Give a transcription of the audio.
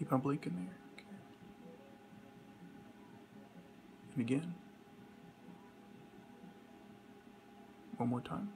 Keep on blinking there. Okay. And again. One more time.